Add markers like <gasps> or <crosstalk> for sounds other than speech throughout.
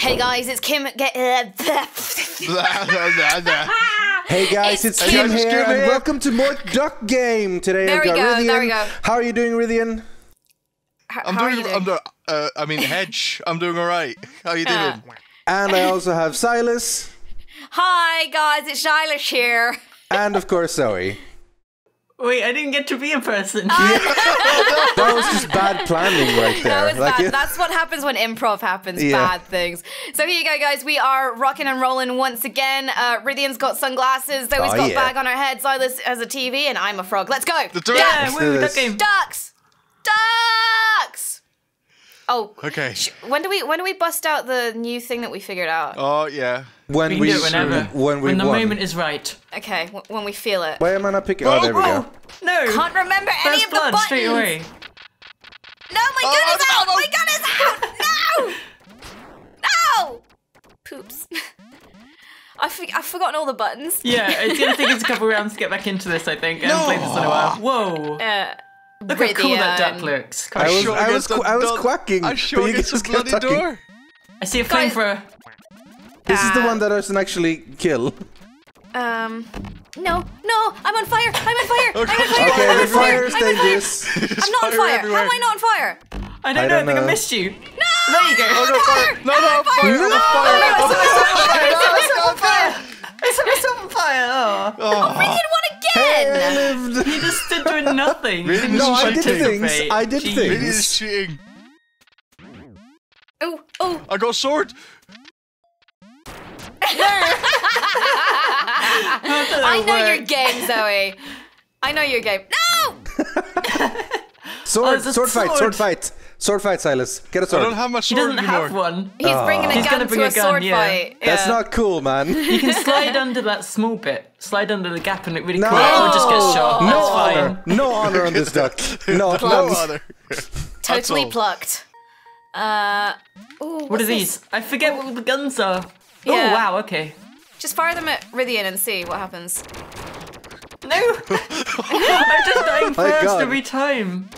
Hey guys, it's Kim. Get, uh, <laughs> Hey guys, it's, It's Kim Kim. here, Kim and welcome to more Duck Game. Today There I've we got go, Rythian. there we go. How are you doing, Rythian? how, I'm how are doing. I'm doing? doing. Uh, I mean, Hedge. I'm doing all right. How are you doing? And I also have Silas, Hi guys, it's Silas here. and of course Zoe. Wait, I didn't get to be a person. <laughs> That was just bad planning right there. That was Like, bad. it- That's what happens when improv happens. Yeah. Bad things. So here you go, guys. We are rocking and rolling once again. Uh, Rythian's got sunglasses. Zoe's Oh, got yeah. bag on her head. Silas has a TV, and I'm a frog. Let's go. The direct- yeah, Let's do woo, this. game. Ducks. Ducks. Oh. Okay. sh- When do we when do we bust out the new thing that we figured out? Oh yeah. when We we do it whenever. when we when the won. moment is right. Okay, w- when we feel it. Why am I not picking? Oh, there we go. No! Can't remember any First of the blood buttons. straight away. No, my gun Oh, is no, out! no. My gun is out! No! No! Poops. <laughs> I've, f- I've forgotten all the buttons. Yeah, it's gonna take us a couple <laughs> rounds to get back into this, I think, and play this in a while. Whoa! Uh, Look how cool that duck looks. I was, Sure I was, against qu- I was dog. quacking. I but sure you against the guys bloody talking. door. I see a Guys- flamethrower. This is the Ah. one that doesn't actually kill. Um, no, no, I'm on fire! I'm on fire! I'm on fire! Okay, I'm on fire! I'm on fire! dangerous. I'm not on fire fire! everywhere. How am I not on fire? I don't I know, I don't think I know. missed you. No! There you go. Oh no! Fire! No! No! Fire! No! Fire! No! I set myself on fire! <laughs> <laughs> Oh. Oh. Freaking what Hey, again? I lived. You just stood doing nothing. Really? Didn't No, I shoot did it, things. mate. I did Jeez. things. It is cheating. Oh, oh. I got a sword. I know your game, Zoe. I know your game. No! Sword, it's a sword fight, sword sword. fight, sword fight, Silas. Get a sword. I don't have my He sword doesn't anymore. have one. He's bringing a He's gun gonna bring to a, a gun, sword yeah. fight. That's not cool, man. You can <laughs> slide under that small bit. Slide under the gap and look really No. cool. Or just get shot. No That's fine. honor, no honor on this duck. <laughs> No, No none. other. totally plucked. Uh, ooh, What what's are this? these? I forget what the guns are. Oh, yeah. Oh wow, okay. Just fire them at Rythian and see what happens. No! <laughs> <laughs> I'm just dying first God. every time.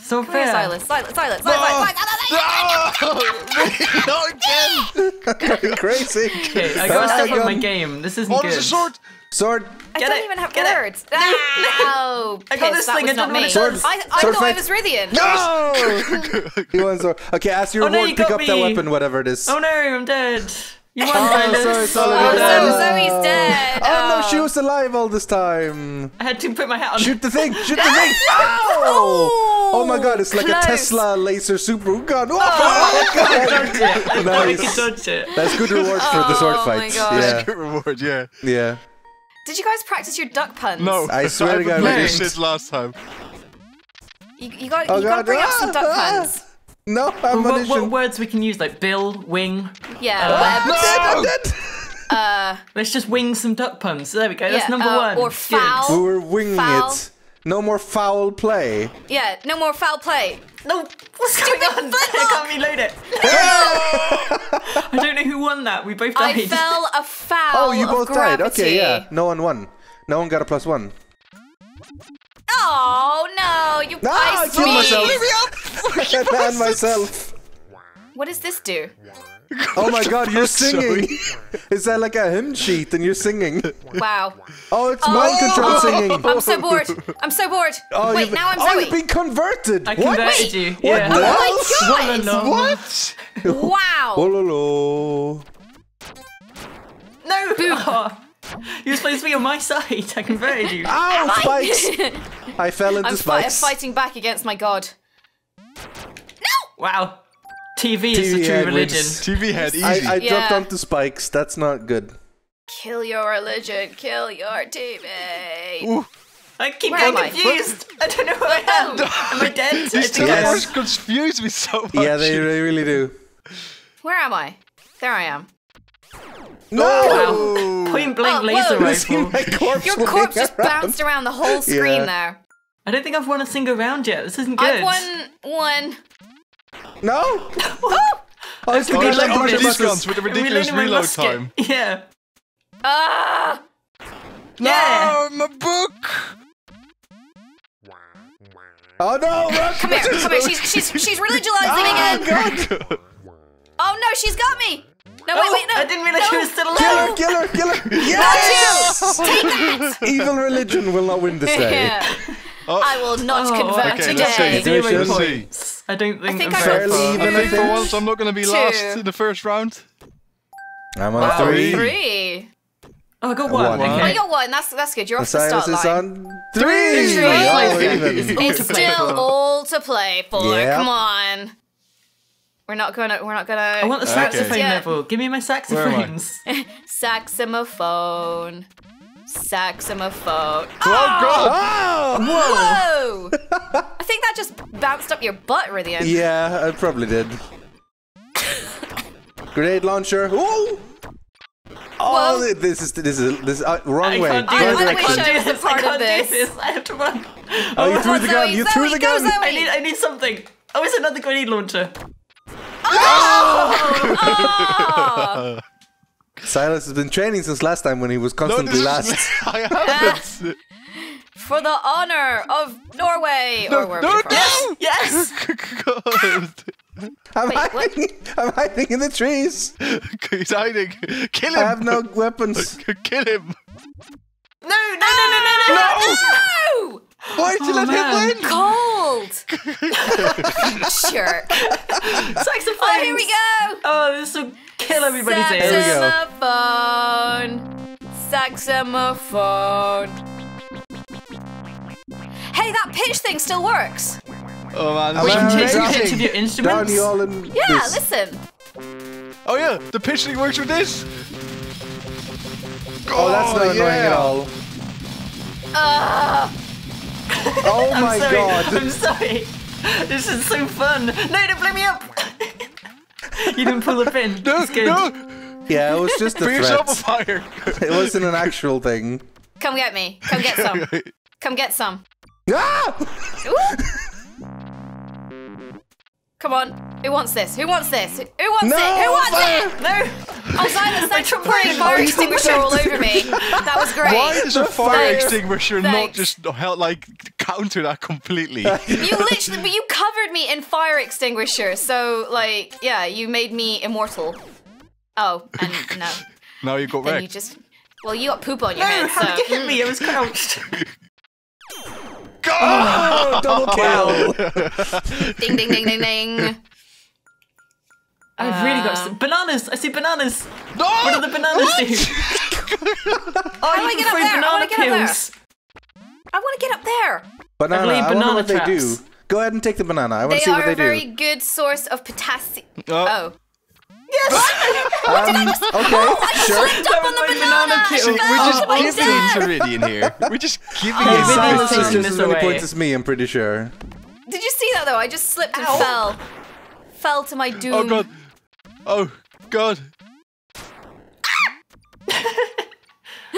So Come here, fair. Silas. Silence, silence, silence, silence, silence. No! Again! <laughs> Crazy. Okay, I gotta step Gun. up my game. This isn't Oh, good. there's a sword. Sword. I Get don't it, even have get it. words. No, I got this that thing, was I not don't know me. what it does. I, I Sword thought I was Rythian. No. <laughs> <laughs> he wants sword. Okay, as your Oh, no, reward, you pick got up that weapon, whatever it is. Oh no, I'm dead. You oh, won, Oh, Silas. sorry, sorry, Oh, we so. Zoe's dead. Oh no, she oh. was alive all this time. I had to put my hat on. Shoot the thing! Shoot the <laughs> thing! Oh! Oh my god, it's like a. Tesla laser super gun. Oh, oh I god. dodged it. I thought I Nice. dodge it. That's good reward for the sword Oh my fight. gosh. Yeah, Good reward, yeah. yeah. Did you guys practice your duck puns? No, I swear to God, I we this didn't. shit last time. You, you got Oh you got to god. bring up some duck Ah, ah. puns. No, What, what ammunition. words we can use like bill, wing? Yeah, Uh, web. I'm I'm dead. <laughs> Let's just wing some duck puns. There we go. That's Yeah, number uh, one. or Good. foul. We were winging Foul. it. No more foul play. Yeah, no more foul play. No, what's going on? I flintlock. can't reload it. <laughs> I don't know who won that. We both died. I fell <laughs> a foul. Oh, you of both died. Okay, yeah. No one won. No one got a plus one. Oh no, you ah, No, I iced killed me. myself. <laughs> I ran myself. What does this do? <laughs> Oh my god, you're singing. <laughs> Is that like a hymn sheet and you're singing? Wow. Oh, it's mind control oh. singing. I'm so bored. I'm so bored. Oh, Wait, you've- now I'm oh, Zoe. you've been converted. I what? converted you. What Yeah. Oh my? God. Well, no. What? Wow. Oh, lo, lo. No. Oh, <laughs> you were supposed to be on my side. I converted you. Ow, spikes. I fell into spikes. I'm fighting back against my god. No! Wow. TV is the true head religion. wins. TV head, easy. I, I Yeah. dropped onto spikes. That's not good. Kill your religion. Kill your TV. I keep Where getting am I? confused. <laughs> I don't know where I am. <laughs> Am I dead? These think two I words confuse me so much. Yeah, they, they really do. Where am I? There I am. No! Oh. Point blank Oh, laser whoa. Rifle. <laughs> corpse Your corpse just around. bounced around the whole screen Yeah. there. I don't think I've won a single round yet. This isn't good. I've won one. No? <laughs> Oh, it's the Oh, good like punch these buttons. guns with the ridiculous reload time. Yeah. Ah! Yeah. No, my book. Oh no! Come here, come here. She's she's <laughs> she's religializing again. Oh god! Oh no, she's got me. No, wait, Oh, wait, no. I didn't realize no. she was still Kill her, alive. kill her, kill her. Yes! Take that. Evil religion will not win this <laughs> day. Yeah. Oh. I will not Oh, convert okay, let's today. see. Zero Let's see. I don't think, think I'm I very got far. even, I I think for once I'm not going to be Two. last in the first round. I'm on Oh, three. three. Oh, I got one. One. Oh, Okay. you got one. That's that's good. You're off the Silas start is line. on three. Three. Oh, Three. even. It's still all to play for. Yeah. Come on. We're not gonna. We're not gonna. I want the saxophone Yeah. level. Give me my saxophones. <laughs> Saxophone. Saxophone. Oh, God! Oh! Whoa! <laughs> I think that just bounced up your butt, Rythian. Yeah, I probably did. Grenade launcher. Ooh! Oh, Whoa. this is this is this is uh, wrong I way. can't do I- Wrong this. I I wish can't I do was a this. I part of this. this. I have to run. Oh, you threw on, the gun. Zoe, You Zoe, threw the go, gun. Zoe. I need. I need something. Oh, it's another grenade launcher. Oh, <laughs> Silas has been training since last time when he was constantly this is- last. <laughs> I <laughs> haven't. for the honor of Norway or wherever no, you're. Yes. <laughs> I'm Wait, what? hiding. I'm hiding in the trees. He's hiding. Kill him. I have no weapons. Kill him. No, no, no, no, no, no. No! Why did you Oh, let man. him win? Cold. <laughs> Jerk. Saxophones. Oh, here we go. Oh, this will kill everybody's There we go. Saxophone. Saxophone. Hey, that pitch thing still works. Oh man, Am this Can you right? take a amazing. of your Down instruments? you all in Yeah, this. listen. Oh yeah, the pitch thing works with this. Oh, that's not annoying yeah. at all. Uh, <laughs> Oh I'm my sorry. god. I'm sorry. This is so fun. No, don't blow me up. <laughs> you didn't pull the pin. No, it's good. no, Yeah, it was just a put yourself a fire. It wasn't an actual thing. come get me. Come get some. <laughs> Come get some. Ah! Ooh. Come on. Who wants this? Who wants this? Who wants No, it? Who wants fire. it? No. Oh, Silas, thanks for tried pouring to fire find extinguisher all over me. That was great. Why is a fire Thanks. extinguisher not just held, like counter that completely? You literally, but you covered me in fire extinguisher. So, like, yeah, you made me immortal. Oh, and <laughs> no, now you got then you wrecked. just, well, you got poop on your No, head. how So, did you hit me? I was <laughs> crouched. Oh, double kill. <laughs> ding, ding, ding, ding, ding. I've really got Uh, some bananas. I see bananas. No! What do the bananas do? <laughs> oh, do I you get can up throw there? I banana wanna get up there. I want to get up there. Banana. believe I, wonder banana what they do. Go ahead and take the banana. I want to see what they do. They are a very good source of potassium. Oh. Oh. <laughs> Um, okay, sure. Slipped up on the banana. banana peel. and See, fell we're just to my giving death. it to Rythian here. We're just giving Oh, it Rythian to Rythian's Silas taking is this just as many away. points as me, I'm pretty sure. Did you see that though? I just slipped and Ow. fell. Fell to my doom. Oh god. Oh god.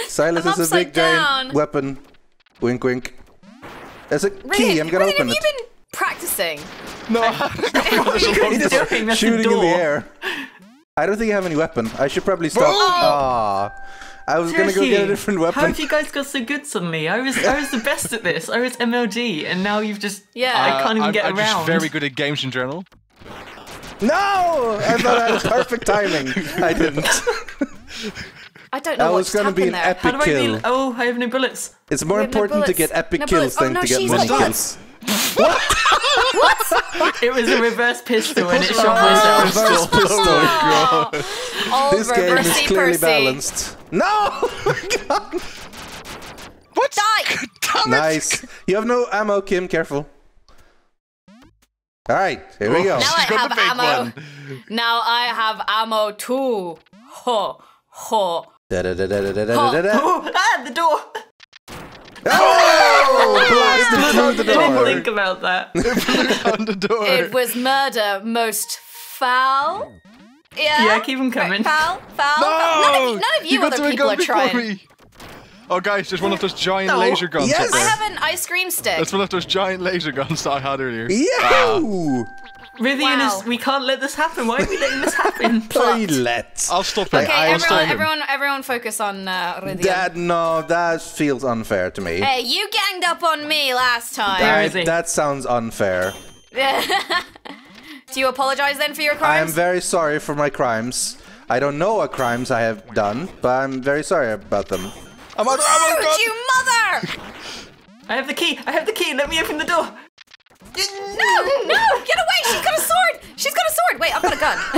Silas I'm is a upside big giant weapon. Wink, wink. There's a Rythian, key. I'm gonna Rythian, open have it. you been practicing? No. <laughs> What are you guys doing? That's a Shooting in the air. I don't think I have any weapon. I should probably stop. Ah, I was gonna go get a different weapon. How have you guys got so good suddenly? I was I was the best at this. I was MLG, and now you've just Yeah. I can't even I'm, get I'm around. just very good at games in general. No, I thought I had perfect timing. I didn't. <laughs> I don't know That what was gonna be an there. epic How do I kill. real- Oh, I have no bullets. It's more We have no important to get epic No kills. Oh, than no, to get she's many got kills. It was a reverse pistol, and it shot Oh, myself. reverse pistol. Oh, all This game is clearly Percy. balanced. No! <laughs> What? Die! Damn it! nice. You have no ammo, Kim. Careful. All right, here we go. Now I have ammo. one. Now I have ammo too. Ho, ho. Da-da-da-da-da-da-da-da. Oh, <laughs> ah, the door. Oh! <laughs> The door. think about that. <laughs> on the door. It was murder most foul. Yeah. Yeah, keep 'em coming. Foul, foul. no! foul. None of you, none of you, got other people are trying. me. Oh, guys, there's one of those giant No. laser guns Yes. I have an ice cream stick. That's one of those giant laser guns that I had earlier. Yahoo! Ah. Rythian Wow. is. We can't let this happen. Why are we letting this happen? <laughs> Plot. Toilet. I'll stop it. Okay, I I'll was stop everyone, him. everyone, everyone, focus on uh, Rythian. That no, that feels unfair to me. Hey, you ganged up on me last time. Where That, is he? that sounds unfair. <laughs> Do you apologize then for your crimes? I am very sorry for my crimes. I don't know what crimes I have done, but I'm very sorry about them. I'm out. I'm out. Rude, God. you mother! <laughs> I have the key. I have the key. Let me open the door. No, no, get away! She's got a sword! She's got a sword! Wait, I've got a gun. <laughs>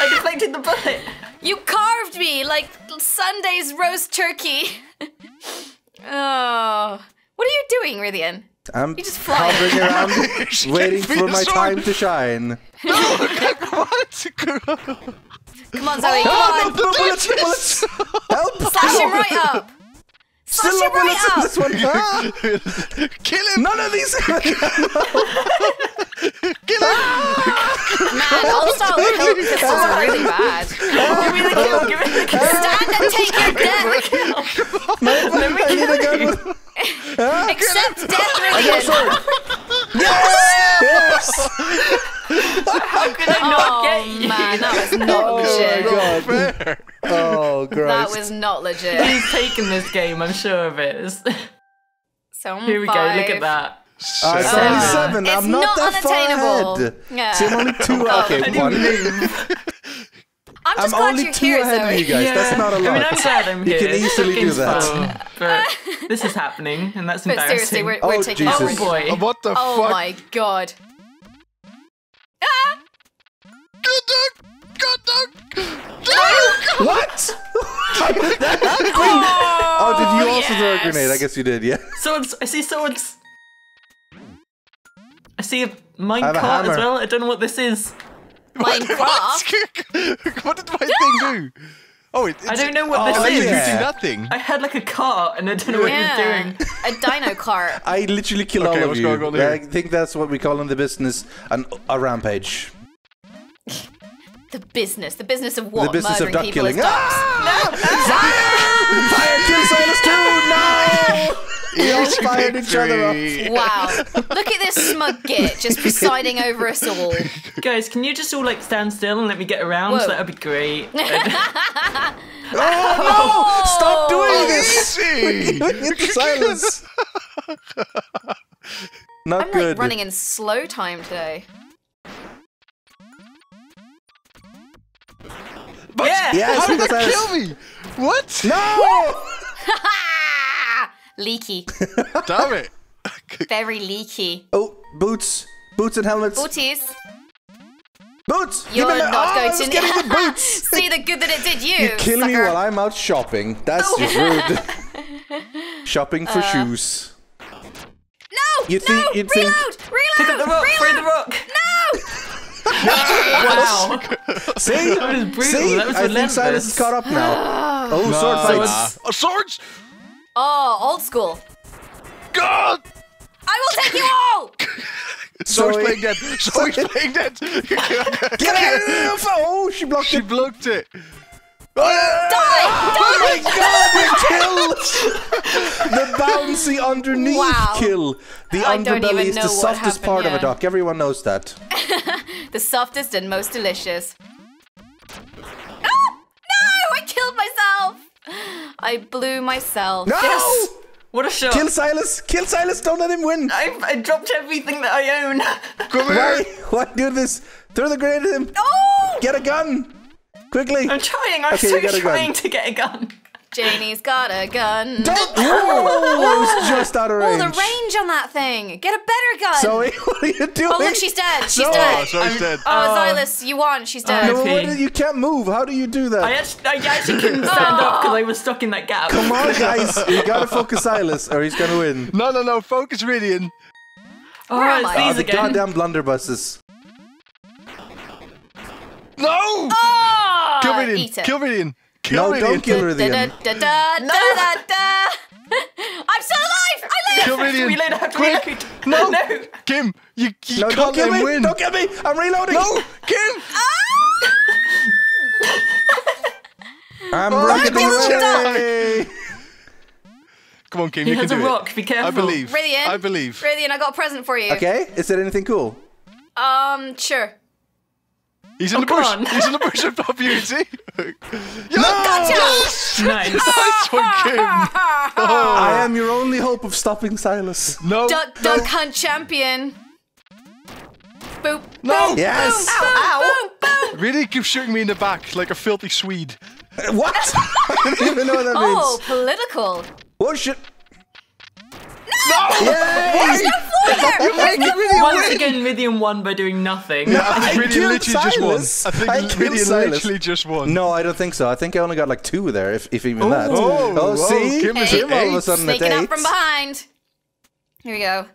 I deflected the bullet. you carved me like Sunday's roast turkey. oh. What are you doing, Rythian? I'm You just fly. hovering <laughs> around, <laughs> waiting for my sword. time to shine. What? Come on, Zoe, Oh, come no, on. the bullets, the bullets! Help! Slash him right up. Slash Still him no right in up. this one. Ah, <laughs> Kill him! none of these. <laughs> Kill him! <laughs> Man, all style kill pistols are really bad. Give me the kill. Give me the kill. Stand and take your death. I need a gun. with- Accept death, Rythian. Yes! How could I not Oh get you? man, that was not Oh my god. Fair. Oh, <laughs> That was not legit. He's taken this game. I'm sure of it. <laughs> So I'm Here we go. Look at five. that. Uh, it's only seven. It's I'm not, not that far ahead. Yeah. See, I'm only two. <laughs> Oh. Okay, I one. move. I'm just I'm glad only you're two here, ahead of you guys. That's not a I mean, I'm lot. glad I'm You here. can easily do that. fun, but this is happening, and that's But embarrassing. seriously, we're, Oh, we're taking Jesus. oh boy. Oh, What the Oh fuck? my god. Ah! Good dog! Good dog! What? How did that happen? Oh, did you oh, also throw a grenade? I guess you did, yeah. Swords. I see swords. I see a mine I cart as well. I don't know what this is. Minecraft. <laughs> What? <laughs> what did my thing do? Oh, it, it's I don't know what Oh, this is. electrocuting yeah. that thing. I had like a cart, and I don't know what it was doing. A dino <laughs> cart. I literally killed Okay, all of you. going on here? I think that's what we call in the business an, a rampage. The business. The business of what? the business of Murdering duck people killing. as ducks. Ah! Fire! Kill Silas too! No! <laughs> We all fired each other up. Wow. Look at this smug git just presiding over us all. Guys, can you just all like stand still and let me get around? Whoa. That'd be great. <laughs> Oh no! Stop doing this! Easy. Doing it to Silas. Not I'm good. like running in slow time today. Yeah. Yes, How did that Silas. kill me? What? No! <laughs> leaky. Damn it. <laughs> Very leaky. Oh, boots, boots and helmets. Booties, Boots. You're me my- not oh, I going was to getting the <laughs> boots. See the good that it did you. You kill me while I'm out shopping. That's just rude. shopping for uh. shoes. No! You no! think- you'd think- reload! Reload! Pick up the rock. Throw the reload! rock. No! <laughs> Wow. <laughs> See? That was brutal. See? That was I think Silas is caught up now. <gasps> oh, sword Nah. fights. Oh, swords! Oh, old school. God! I will take you all! <laughs> Zoe's Zoe. playing dead. Zoe's playing dead. Get here! Oh, she blocked she it. She blocked it. Die! Oh my god, we killed! <laughs> the bouncy underneath Wow. kill. The I underbelly is the softest happened, part of a duck. Everyone knows that. <laughs> The softest and most delicious. Ah! No! I killed myself! I blew myself. No! Yes. What a shot. Kill Silas! Kill Silas! Don't let him win! I, I dropped everything that I own. Come Why? here. <laughs> Why do this? Throw the grenade at him! Oh! Get a gun! Quickly! I'm trying. I'm Okay, so you got a gun. trying to get a gun. Janie's got a gun. Don't! Oh, I was just out of Oh, range. the range on that thing. Get a better gun. Zoe, <laughs> what are you doing? Oh, look, she's dead. She's Zoe. Oh, dead. Zoe's dead. Oh, oh, Silas, you won. She's oh, dead. No, Okay. what, you can't move. How do you do that? I actually, I actually couldn't stand up oh. because I was stuck in that gap. Come on, <laughs> guys. You gotta focus Silas, or he's gonna win. No, no, no. Focus Rythian. Oh, Where am it's I? Oh, these the again. goddamn blunderbusses. No! Oh, Kill Rythian. eat it. Kill Rythian. Kill No, Rythian. don't kill her, Da, da, da, da, da, da, da. <laughs> I'm still alive. I live. Kill I have to Rythian. reload, have to Quick. reload. No. No. Kim, you, you No, can't don't kill me! win. Don't kill me! I'm reloading! No, Kim. I'm Oh, running don't away! Come on, Kim. He you can do it. rock. Be careful. I believe. Brilliant. I believe. Brilliant. I got a present for you. Okay, is there anything cool? Um, sure. He's in Oh, the bush. on. He's in the bush above you, see? No! Gotcha. Nice. <laughs> Nice one, Kim. <laughs> I am your only hope of stopping Silas. No. Duck, no. duck hunt champion. Boop. No! Yes. Ow! Really keep shooting me in the back like a filthy Swede. Uh, what? <laughs> I don't even know what that Oh, means. political. Oh shit. No! There's no floor there. There's no floor. Once again, Midian won by doing nothing. I think I Midian killed literally just won. I think I killed Midian Silas. literally just won. No, I don't think so. I think I only got like two there, if, if even that. Oh, oh, whoa, see? Kim is Kim at all of a eight. sudden at Sneaking up from behind. Here we go.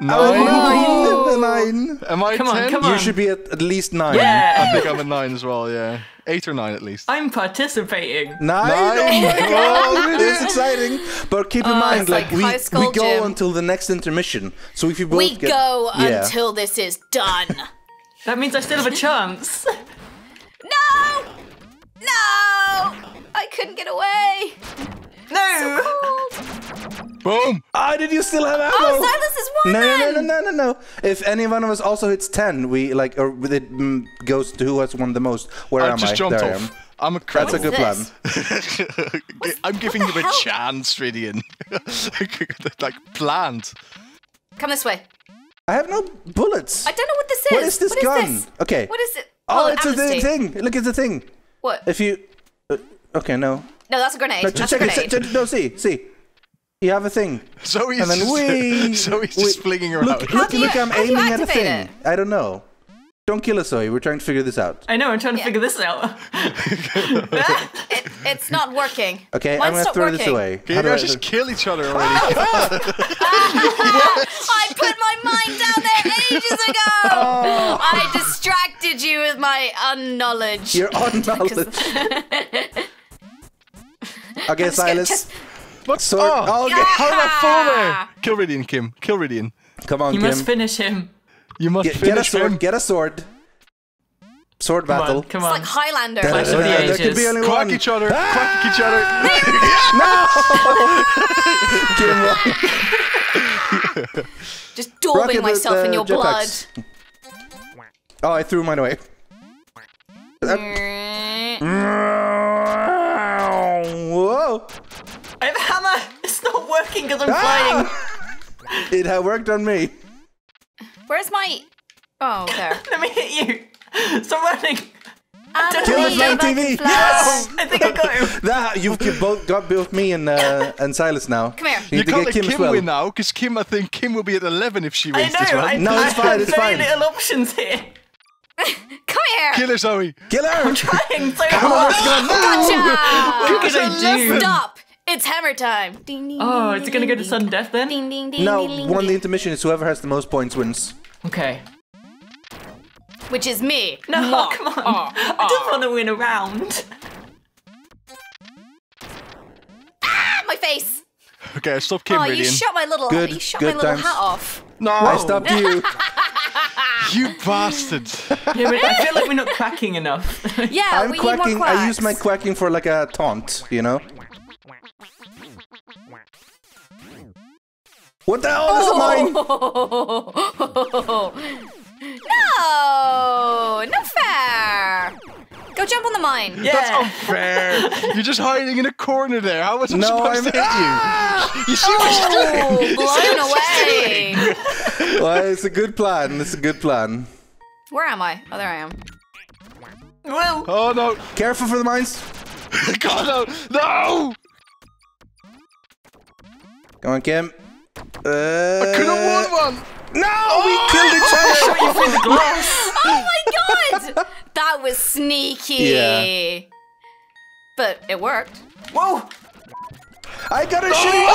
Nine. Oh, nine. Am I Come on, 10? come You on. should be at at least nine. Yeah. I think I'm a nine as well, yeah. Eight or nine at least. I'm participating. Nine? Nine. Oh, it is exciting. But keep in Oh, mind, like, like we, we go gym. until the next intermission. So if you both We get, go Yeah. until this is done. <laughs> That means I still have a chance. <laughs> no! No! I couldn't get away. No! Cold. Boom! Ah, did you still have ammo? Oh, Silas is one No, no, no, no, no, no, no. If any one of us also hits 10, we like, or it mm, goes to who has won the most. Where I am just I? jumped there I off. am. I'm a That's a good plan. <laughs> I'm giving you a hell? chance, Rythian. <laughs> like planned. Come this way. I have no bullets. I don't know what this is. What is this gun? this? Okay. What is it? Oh, Well, it's a thing. Look at the thing. What? If you. Uh, okay, no. No, that's a grenade. No, that's check a it. grenade. check- No, see, see. You have a thing. <laughs> Zoe's And then just, we. <laughs> Zoe's we- just flinging around. Look, look, you- look, I'm how do you aiming at a activate thing. I don't know. Don't kill us, Zoe. We're trying to figure this out. I know, I'm trying to Yeah. figure this out. <laughs> It, it's not working. Okay, Mine's I'm gonna throw working. this away. Can How you guys I- just kill each other already? Oh, ah, I put my mind down there ages ago. Oh. I distracted you with my unknowledge. You're on knowledge. okay, Just get- Silas. Just- What's Sword. Oh, Oh, okay. how did I fall there? Ah. Kill Rythian, Kim. Kill Rythian. Come on, Kim. You Kim. must finish him. You must Get, get a sword. him. Get a sword. Sword battle. Come battle. on, come It's like Highlander. Da- Clash da- of the da- There could be only Quack one. each other. Quack each other. <laughs> <laughs> Kim, won. <laughs> Just daubing Rocket myself with, in uh, your blood. jetpacks. Oh, I threw mine away. Whoa! I have a hammer! It's not working because I'm Ah! flying. It had worked on me. Where's my? Oh, there. <laughs> Let me hit you. Stop running. And Kill me, us on back TV. fly. Yes! I think I got him. <laughs> That you've both got both me and uh, <laughs> and Silas now. Come here. You You need to can't get let Kim, Kim, as well. win now, because Kim, I think Kim will be at 11 if she I wins this know. one. I, No, I it's fine, have it's very fine. little options here. Come here. Kill her, Zoe. Kill her! I'm trying so Come on, hard. let's go. Gotcha. What could I do? Stop. It's hammer time. Ding, ding, Oh, ding, is it gonna go to ding, sudden death then? Ding ding ding. No, ding, ding, one of the intermission is whoever has the most points wins. Okay. Which is me. No, <laughs> Mwah. come on. Oh, I just want to win a round. Ah, my face. Okay, I stop Kim, Oh, you shot my little. Good- you shot good my little times. hat off. no, I stopped you. <laughs> you bastard. <laughs> Yeah, but I feel like we're not quacking enough. Yeah, I'm we quacking. need more I use my quacking for like a taunt, you know. What the hell? This is mine. <laughs> no, no fair. Go jump on the mine. yeah. That's unfair. You're just hiding in a corner there. How was I No, supposed I'm- to hit you? You see what she's doing? Oh, <laughs> blown away. Well, it's a good plan. It's a good plan. Where am I? Oh, there I am. Well, Oh no! Careful for the mines. <laughs> God no! No! Come on, Kim. Uh, I could have won one. No, we killed each other. <laughs> you through the glass. <laughs> <laughs> Oh my god! That was sneaky. Yeah. But it worked. Whoa! I Whoa! got a shitty.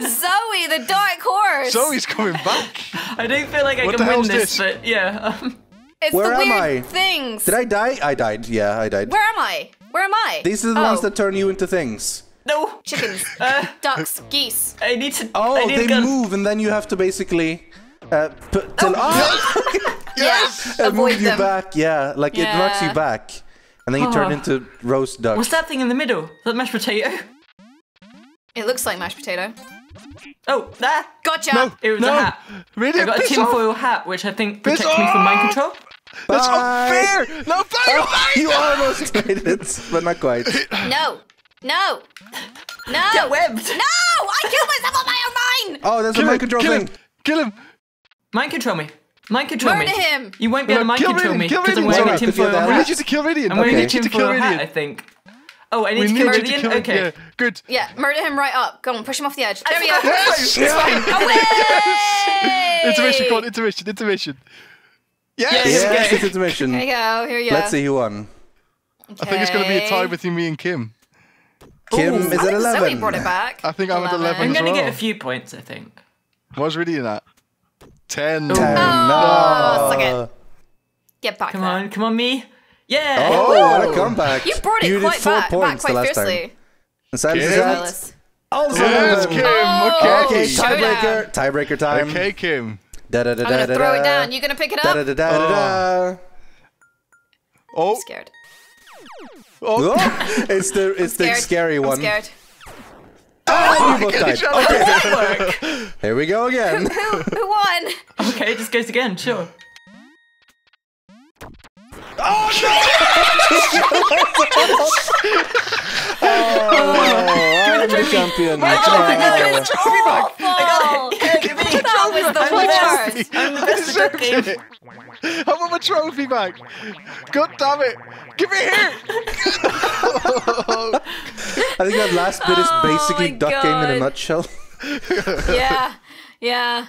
Zoe, Zoe, the dark horse. Zoe's coming back. I don't feel like I What can win this, this? but yeah. Um, It's Where the am weird I? things. Did I die? I died. Yeah, I died. Where am I? Where am I? These are the oh, ones that turn you into things. no. chickens, <laughs> Uh, ducks, geese. I need to. Oh, need they a move, and then you have to basically uh, put till oh, <laughs> <laughs> Yes. Yeah, and avoid move you them. back. Yeah, like it knocks you back, and then you turn Oh. into roast duck. What's that thing in the middle? Is that mashed potato? It looks like mashed potato. Oh, there. Gotcha. No, It was no. a hat. Really? I got a Piss off. tinfoil hat, which I think Piss protects me from mind off! Control. That's unfair. No, fire, Oh, you almost <laughs> made it, but not quite. <laughs> No. No. No. Get webbed. No! I killed myself on my own mine! Oh, there's a mind him! control Kill thing. him! Kill him! Mind control me. Mind control Murder me. him! You won't be able to mind control Radiant, me because I'm Radiant. wearing a tinfoil because you're We need you to kill Radiant. I'm wearing we a need you to kill tinfoil hat, I think. Oh, I need We to kill you Radiant? Okay. Yeah, good. Yeah, murder him right up. Go on, push him off the edge. There we go. Yes! Away! <laughs> Intermission, come on, intermission, intermission. Yes! Yes. Yes, Okay. it's intermission. There you go. Here you go. Let's see who won. I think it's going to be a tie between me and Kim. Kim Ooh. is at 11. Zoe brought it back. I think I'm at 11 I'm gonna well. get a few points, I think. What's Radiant at? 10. Ten. Oh, no. suck it. Get back Come there. on, come on, me. Yeah. Oh, what a comeback. You brought it you quite did four back, back quite the last fiercely. time. And Kim. at also Yes, 11. Kim. Oh, okay. Okay, oh, tiebreaker. Tiebreaker time. Okay, Kim. Da da da I'm da gonna da throw da. it down. You gonna pick it Da up? da da da da. Oh, I'm scared. oh. Oh, <laughs> it's the it's the Scared. scary I'm one. scared. Oh, ah, you both Get died. each other. Okay, <laughs> here we go again. Who, who won? Okay, it just goes again, sure. Oh, <laughs> oh I'm the champion. I got it, I got it. Trophy back. I got it. Yeah, give me. That was the worst. I'm the best at that game. I want my trophy back. God damn it. Give it here. I think that last bit is Oh basically my Duck Game in a nutshell. Yeah, <laughs> yeah.